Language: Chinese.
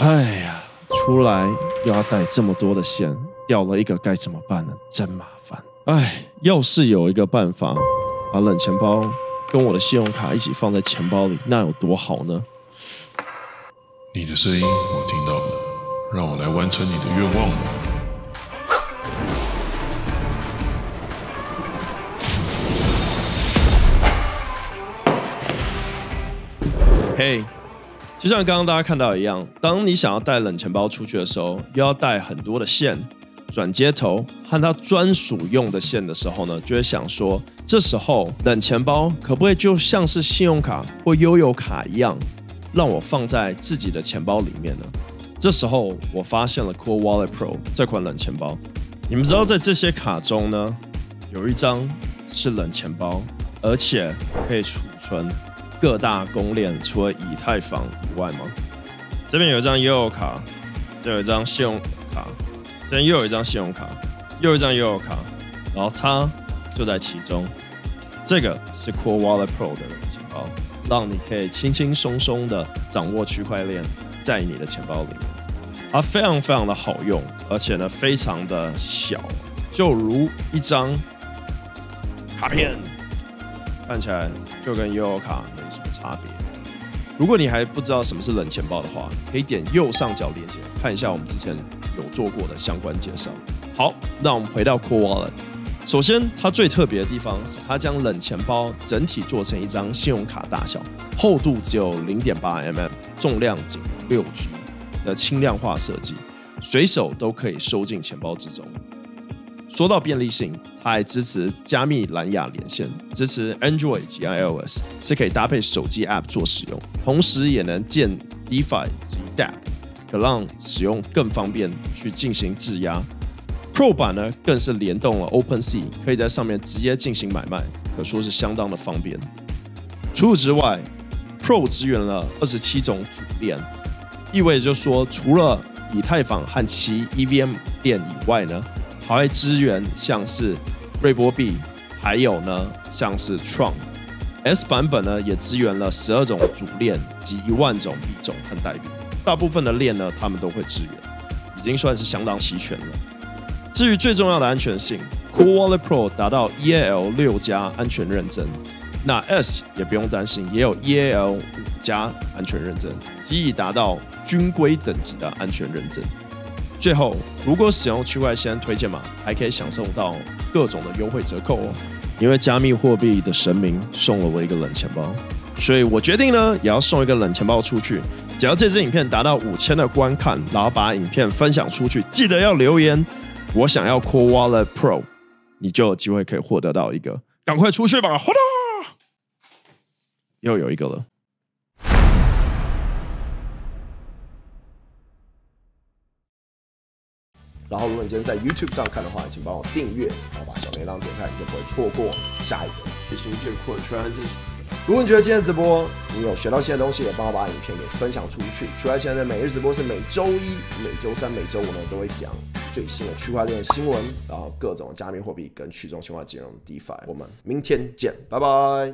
哎呀，出来又要带这么多的线，掉了一个该怎么办呢？真麻烦。哎，要是有一个办法，把冷钱包跟我的信用卡一起放在钱包里，那有多好呢？你的声音我听到了，让我来完成你的愿望吧。嘿，就像刚刚大家看到一样，当你想要带冷钱包出去的时候，又要带很多的线、转接头和它专属用的线的时候呢，就会想说，这时候冷钱包可不可以就像是信用卡或悠游卡一样，让我放在自己的钱包里面呢？这时候我发现了 Cool Wallet Pro 这款冷钱包。你们知道在这些卡中呢，有一张是冷钱包，而且可以储存。各大公链除了以太坊以外吗？这边有一张悠游卡，这有一张信用卡，这边又有一张信用卡，又一张悠游卡，然后它就在其中。这个是 Cool Wallet Pro 的钱包，让你可以轻轻松松的掌握区块链在你的钱包里面。它非常非常的好用，而且呢非常的小，就如一张卡片，看起来就跟悠游卡没。什么差别？如果你还不知道什么是冷钱包的话，可以点右上角链接看一下我们之前有做过的相关介绍。好，那我们回到 Cool Wallet。首先，它最特别的地方是它将冷钱包整体做成一张信用卡大小，厚度只有零点八 mm，重量仅六 G 的轻量化设计，随手都可以收进钱包之中。说到便利性，它还支持加密蓝牙连线，支持 Android 及 iOS，是可以搭配手机 App 做使用，同时也能建 DeFi 及 DApp，可让使用更方便去进行质押。Pro 版呢，更是联动了 OpenSea，可以在上面直接进行买卖，可说是相当的方便。除此之外，Pro 支援了二十七种主链，意味着说，除了以太坊和其 EVM 链以外呢。还会支援像是瑞波币，还有呢像是 Tron S 版本呢也支援了十二种主链及一万种币种和代币，大部分的链呢他们都会支援，已经算是相当齐全了。至于最重要的安全性，Cool Wallet Pro 达到 EAL 六加安全认证，那 S 也不用担心，也有 EAL 五加安全认证，即已达到军规等级的安全认证。最后，如果使用区块链推荐码，还可以享受到各种的优惠折扣哦。因为加密货币的神明送了我一个冷钱包，所以我决定呢，也要送一个冷钱包出去。只要这支影片达到五千的观看，然后把影片分享出去，记得要留言，我想要 Cool Wallet Pro，你就有机会可以获得到一个。赶快出去吧！哗啦，又有一个了。然后，如果你今天在 YouTube 上看的话，请帮我订阅，然后把小铃铛点开，你就不会错过下一集。谢谢这个扩圈子。如果你觉得今天直播你有学到新的东西，也帮我把影片给分享出去。区块链的每日直播是每周一、每周三、每周五呢都会讲最新的区块链新闻，然后各种加密货币跟去中心化金融 DeFi。我们明天见，拜拜。